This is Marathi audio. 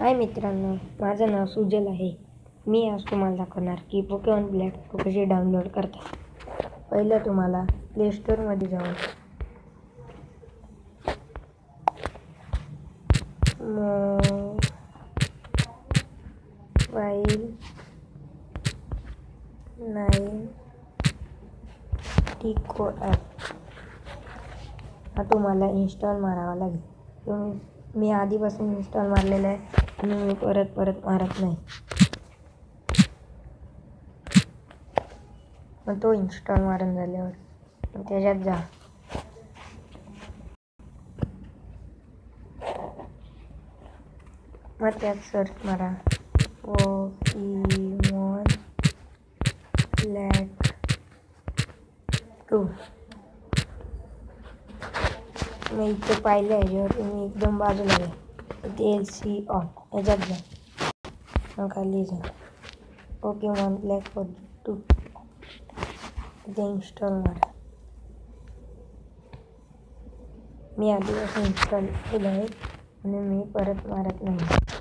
हाय मित्रांनो माझं नाव सुजल आहे. मी आज तुम्हाला दाखवणार की पोकेमॉन ब्लॅक कसे डाउनलोड करतात. पहिलं तुम्हाला प्ले स्टोअरमध्ये जाऊन मोबाईल नाईन टिको ॲप हा तुम्हाला इन्स्टॉल मारावा लागेल. मी आधीपासून इन्स्टॉल मारलेला आहे. आणि मी परत परत मारत नाही. मग तो इन्स्टॉल मारून झाल्यावर. मग त्याच्यात जा. मग त्यात सर्च मारा. पोकीमॉन ब्लॅक टू मी इथे पाहिलं आहे जेव्हा तुम्ही एकदम बाजूला आहे. DLC एल सी ऑन याच्यात जा मग खाली जा पोकेमॉन ब्लॅक टू इथे इन्स्टॉल मारा मी आधीपासून इन्स्टॉल केलं आहे म्हणून मी परत मारत नाही